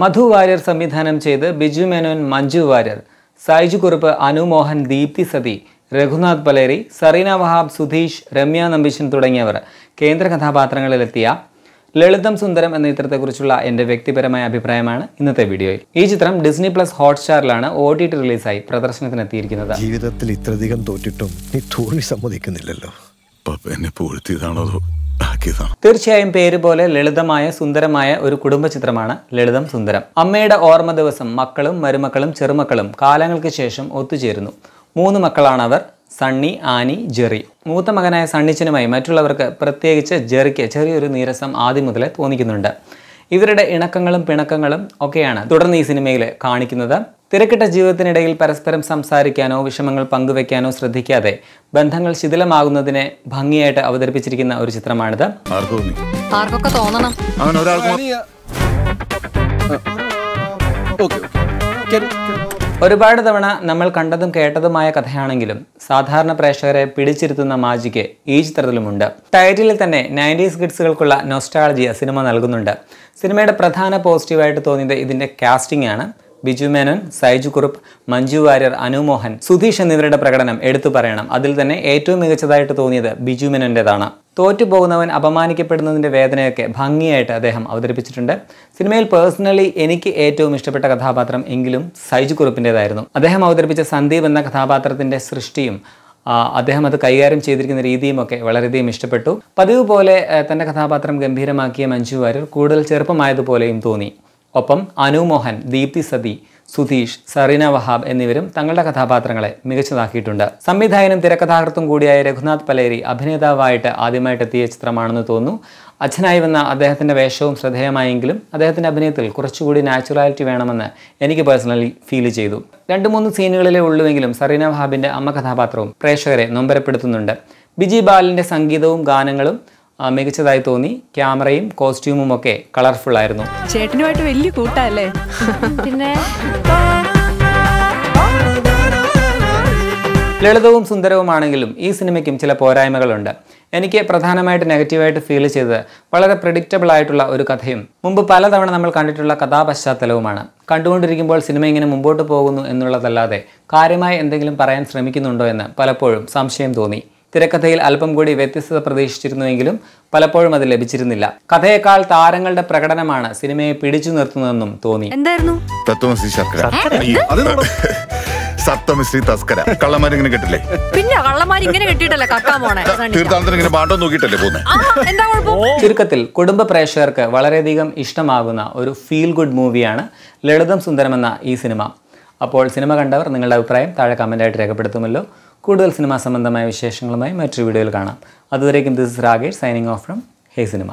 മധു വാര്യർ സംവിധാനം ചെയ്ത് ബിജു മേനോൻ മഞ്ജു വാര്യർ സായിജു കുറുപ്പ് അനു മോഹൻ ദീപ്തി സതി രഘുനാഥ് പലേരി സറീന വഹാബ് സുധീഷ് രമ്യ നമ്പീശൻ തുടങ്ങിയവർ കേന്ദ്ര കഥാപാത്രങ്ങളിലെത്തിയ ലളിതം സുന്ദരം എന്ന ചിത്രത്തെക്കുറിച്ചുള്ള എന്റെ വ്യക്തിപരമായ അഭിപ്രായമാണ് ഇന്നത്തെ വീഡിയോയിൽ. ഈ ചിത്രം ഡിസ്നി പ്ലസ് ഹോട്ട്സ്റ്റാറിലാണ് ഒ ടി ടി റിലീസായി പ്രദർശനത്തിനെത്തിയിരിക്കുന്നത്. ജീവിതത്തിൽ ഇത്രയധികം തോറ്റിട്ടും നീ തോൽവി സമ്മതിക്കുന്നില്ലല്ലോ. പപ്പ എന്നെ പൂഴ്ത്തിയതാണോ അതോ ആക്കിയതാണോ തീർച്ചയായും പേര് പോലെ ലളിതമായ സുന്ദരമായ ഒരു കുടുംബ ചിത്രമാണ് ലളിതം സുന്ദരം. അമ്മയുടെ ഓർമ്മ ദിവസം മക്കളും മരുമക്കളും ചെറുമക്കളും കാലങ്ങൾക്ക് ശേഷം ഒത്തുചേരുന്നു. മൂന്ന് മക്കളാണ് അവർ സണ്ണി ആനി ജെറി. മൂത്ത മകനായ സണ്ണിച്ചനുമായി മറ്റുള്ളവർക്ക് പ്രത്യേകിച്ച് ജെറിക്ക് ചെറിയൊരു നീരസം ആദ്യം മുതലേ തോന്നിക്കുന്നുണ്ട്. ഇവരുടെ ഇണക്കങ്ങളും പിണക്കങ്ങളും ഒക്കെയാണ് തുടർന്ന് ഈ സിനിമയിൽ കാണിക്കുന്നത്. തിരക്കിട്ട ജീവിതത്തിനിടയിൽ പരസ്പരം സംസാരിക്കാനോ വിഷമങ്ങൾ പങ്കുവെക്കാനോ ശ്രദ്ധിക്കാതെ ബന്ധങ്ങൾ ശിഥിലമാകുന്നതിനെ ഭംഗിയായിട്ട് അവതരിപ്പിച്ചിരിക്കുന്ന ഒരു ചിത്രമാണിത്. തോന്നണം. ഒരുപാട് തവണ നമ്മൾ കണ്ടതും കേട്ടതുമായ കഥയാണെങ്കിലും സാധാരണ പ്രേക്ഷകരെ പിടിച്ചിരുത്തുന്ന മാജിക്ക് ഈ ചിത്രത്തിലുമുണ്ട്. ടൈറ്റിലിൽ തന്നെ നയന്റീസ് കിഡ്സുകൾക്കുള്ള നൊസ്റ്റാളജി സിനിമ നൽകുന്നുണ്ട്. സിനിമയുടെ പ്രധാന പോസിറ്റീവായിട്ട് തോന്നിയത് ഇതിന്റെ കാസ്റ്റിംഗ് ആണ്. ബിജു മേനോൻ സൈജു കുറുപ്പ് മഞ്ജു വാര്യർ അനുമോഹൻ സുധീഷ് എന്നിവരുടെ പ്രകടനം എടുത്തു പറയണം. അതിൽ തന്നെ ഏറ്റവും മികച്ചതായിട്ട് തോന്നിയത് ബിജു മേനോന്റെതാണ്. തോറ്റുപോകുന്നവൻ അപമാനിക്കപ്പെടുന്നതിന്റെ വേദനയൊക്കെ ഭംഗിയായിട്ട് അദ്ദേഹം അവതരിപ്പിച്ചിട്ടുണ്ട്. സിനിമയിൽ പേഴ്സണലി എനിക്ക് ഏറ്റവും ഇഷ്ടപ്പെട്ട കഥാപാത്രം എങ്കിലും സൈജു കുറുപ്പിന്റെതായിരുന്നു. അദ്ദേഹം അവതരിപ്പിച്ച സന്ദീപ് എന്ന കഥാപാത്രത്തിന്റെ സൃഷ്ടിയും അദ്ദേഹം അത് കൈകാര്യം ചെയ്തിരിക്കുന്ന രീതിയും ഒക്കെ വളരെയധികം ഇഷ്ടപ്പെട്ടു. പതിവ് പോലെ തന്റെ കഥാപാത്രം ഗംഭീരമാക്കിയ മഞ്ജു വാര്യർ കൂടുതൽ ചെറുപ്പമായതുപോലെയും തോന്നി. ഒപ്പം അനുമോഹൻ ദീപ്തി സതി സുധീഷ് സറീന വഹാബ് എന്നിവരും തങ്ങളുടെ കഥാപാത്രങ്ങളെ മികച്ചതാക്കിയിട്ടുണ്ട്. സംവിധായകനും തിരക്കഥാകൃത്തും കൂടിയായ രഘുനാഥ് പലേരി അഭിനേതാവായിട്ട് ആദ്യമായിട്ട് എത്തിയ ചിത്രമാണെന്ന് തോന്നുന്നു. അച്ഛനായി വന്ന അദ്ദേഹത്തിന്റെ വേഷവും ശ്രദ്ധേയമായെങ്കിലും അദ്ദേഹത്തിന്റെ അഭിനയത്തിൽ കുറച്ചുകൂടി നാച്ചുറാലിറ്റി വേണമെന്ന് എനിക്ക് പേഴ്സണലി ഫീൽ ചെയ്തു. രണ്ട് മൂന്ന് സീനുകളിലേ ഉള്ളുവെങ്കിലും സറീന വഹാബിന്റെ അമ്മ കഥാപാത്രവും പ്രേക്ഷകരെ നൊമ്പരപ്പെടുത്തുന്നുണ്ട്. ബിജി ബാലിന്റെ സംഗീതവും ഗാനങ്ങളും മികച്ചതായി തോന്നി. ക്യാമറയും കോസ്റ്റ്യൂമും ഒക്കെ കളർഫുൾ ആയിരുന്നു. ചേട്ടനുമായിട്ട് വലിയ കൂട്ടല്ലേ? പിന്നെ? ലളിതവും സുന്ദരവുമാണെങ്കിലും ഈ സിനിമയ്ക്കും ചില പോരായ്മകളുണ്ട്. എനിക്ക് പ്രധാനമായിട്ട് നെഗറ്റീവായിട്ട് ഫീൽ ചെയ്തത് വളരെ പ്രഡിക്റ്റബിൾ ആയിട്ടുള്ള ഒരു കഥയും മുമ്പ് പലതവണ നമ്മൾ കണ്ടിട്ടുള്ള കഥാപശ്ചാത്തലവുമാണ്. കണ്ടുകൊണ്ടിരിക്കുമ്പോൾ സിനിമ ഇങ്ങനെ മുമ്പോട്ട് പോകുന്നു എന്നുള്ളതല്ലാതെ കാര്യമായി എന്തെങ്കിലും പറയാൻ ശ്രമിക്കുന്നുണ്ടോ എന്ന് പലപ്പോഴും സംശയം തോന്നി. തിരക്കഥയിൽ അല്പം കൂടി വ്യത്യസ്തത പ്രതീക്ഷിച്ചിരുന്നുവെങ്കിലും പലപ്പോഴും അത് ലഭിച്ചിരുന്നില്ല. കഥയേക്കാൾ താരങ്ങളുടെ പ്രകടനമാണ് സിനിമയെ പിടിച്ചു നിർത്തുന്നതെന്നും തോന്നി. എന്തായിരുന്നു? സപ്തമിശ്രീ തസ്കര. കെട്ടില്ലേ? പിന്നെ ഇങ്ങനെ കെട്ടിയിട്ടല്ലേ കക്കാൻ പോണേ തീർത്ഥാടനത്തിന് ഇങ്ങനെ പാണ്ടോ നോക്കിയിട്ടല്ലേ പോകുന്നത് ആ എന്താ കുഴപ്പം? ചുരുക്കത്തിൽ കുടുംബ പ്രേക്ഷകർക്ക് വളരെയധികം ഇഷ്ടമാകുന്ന ഒരു ഫീൽ ഗുഡ് മൂവിയാണ് ലളിതം സുന്ദരം എന്ന ഈ സിനിമ. അപ്പോൾ സിനിമ കണ്ടവർ നിങ്ങളുടെ അഭിപ്രായം താഴെ കമന്റായിട്ട് രേഖപ്പെടുത്തുമല്ലോ. കൂടുതൽ സിനിമാ സംബന്ധമായ വിശേഷങ്ങളുമായി മറ്റൊരു വീഡിയോയിൽ കാണാം. അതുവരേക്കും this is Rakesh signing off from hey cinema